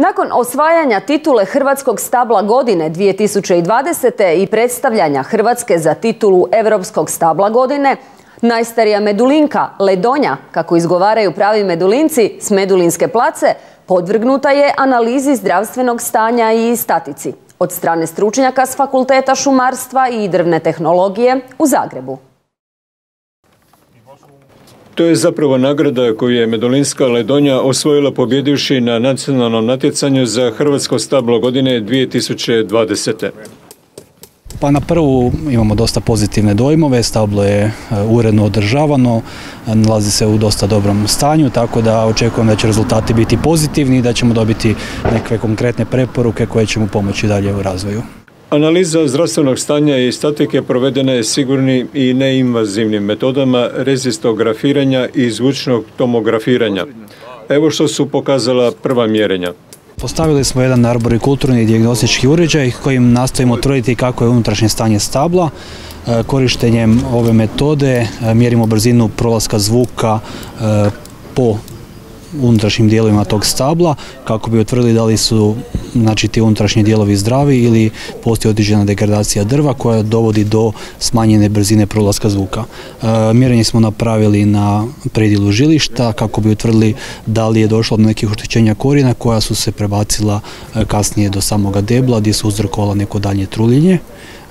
Nakon osvajanja titule Hrvatskog stabla godine 2020. i predstavljanja Hrvatske za titulu Europskog stabla godine, najstarija medulinka, Ledonja, kako izgovaraju pravi medulinci s Medulinske place, podvrgnuta je analizi zdravstvenog stanja i statici od strane stručnjaka s Fakulteta šumarstva i drvne tehnologije u Zagrebu. To je zapravo nagrada koju je Medolinska Ledonja osvojila pobjedivši na nacionalnom natjecanju za Hrvatsko stablo godine 2020. Pa na prvu imamo dosta pozitivne dojmove, stablo je e, uredno održavano, nalazi se u dosta dobrom stanju, tako da očekujem da će rezultati biti pozitivni i da ćemo dobiti neke konkretne preporuke koje će mu pomoći dalje u razvoju. Analiza zdravstvenog stanja i statike provedena je sigurnim i neinvazivnim metodama rezistografiranja i zvučnog tomografiranja. Evo što su pokazala prva mjerenja. Postavili smo jedan arborikulturni dijagnostički uređaj kojim nastojimo utvrditi kako je unutrašnje stanje stabla. E, korištenjem ove metode e, mjerimo brzinu prolaska zvuka e, po unutrašnjim dijelovima tog stabla kako bi utvrdili da li su znači, ti unutrašnji dijelovi zdravi ili postoji određena degradacija drva koja dovodi do smanjene brzine prolaska zvuka. E, mjerenje smo napravili na predjelu žilišta kako bi utvrdili da li je došlo do nekih oštećenja korijena koja su se prebacila e, kasnije do samoga debla gdje su uzrokovala neko dalje truljenje.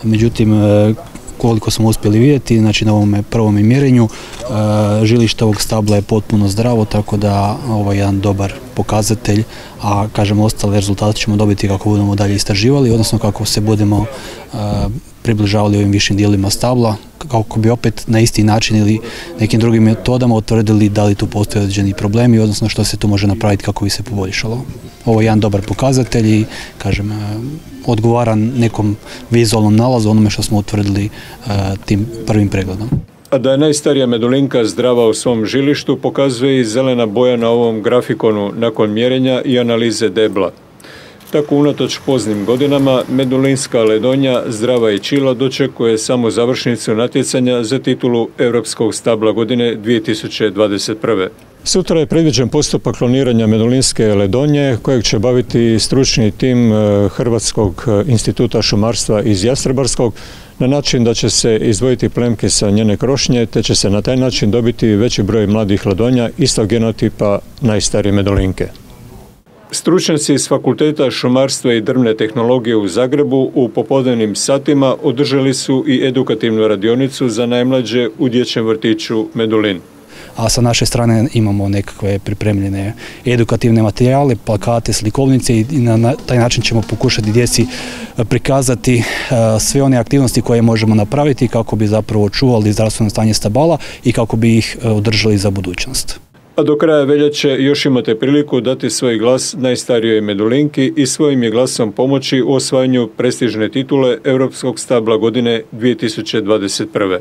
Međutim, e, koliko smo uspjeli vidjeti, znači na ovom prvom mjerenju e, žilište ovog stabla je potpuno zdravo, tako da ovo je jedan dobar pokazatelj, a kažem ostale rezultate ćemo dobiti kako budemo dalje istraživali, odnosno kako se budemo e, približavali ovim višim dijelima stabla, kako bi opet na isti način ili nekim drugim metodama utvrdili da li tu postoje određeni problemi, odnosno što se tu može napraviti kako bi se poboljšalo. Ovo je jedan dobar pokazatelj i, kažem, e, odgovara nekom vizualnom nalazu onome što smo utvrdili e, tim prvim pregledom. A da je najstarija medulinka zdrava u svom žilištu pokazuje i zelena boja na ovom grafikonu nakon mjerenja i analize debla. Tako unatoč poznim godinama Medulinska Ledonja zdrava i čila dočekuje samo završnicu natjecanja za titulu Europskog stabla godine 2021. Sutra je predviđen postupak kloniranja Medulinske ledonje kojeg će baviti stručni tim e, Hrvatskog e, instituta šumarstva iz Jastrebarskog na način da će se izdvojiti plemke sa njene krošnje te će se na taj način dobiti veći broj mladih ledonja istog genotipa najstarije medulinke. Stručnjaci iz Fakulteta šumarstva i drvne tehnologije u Zagrebu u popodnevnim satima održali su i edukativnu radionicu za najmlađe u dječjem vrtiću Medulin a sa naše strane imamo nekakve pripremljene edukativne materijale, plakate, slikovnice i na taj način ćemo pokušati djeci e, prikazati e, sve one aktivnosti koje možemo napraviti kako bi zapravo čuvali zdravstveno stanje stabala i kako bi ih e, održali za budućnost. A do kraja veljače još imate priliku dati svoj glas najstarijoj Medulinki i svojim je glasom pomoći u osvajanju prestižne titule Europskog stabla godine 2021.